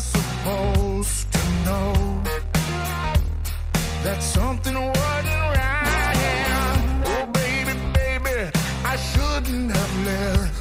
supposed to know that something wasn't right? Oh, baby, baby, I shouldn't have left.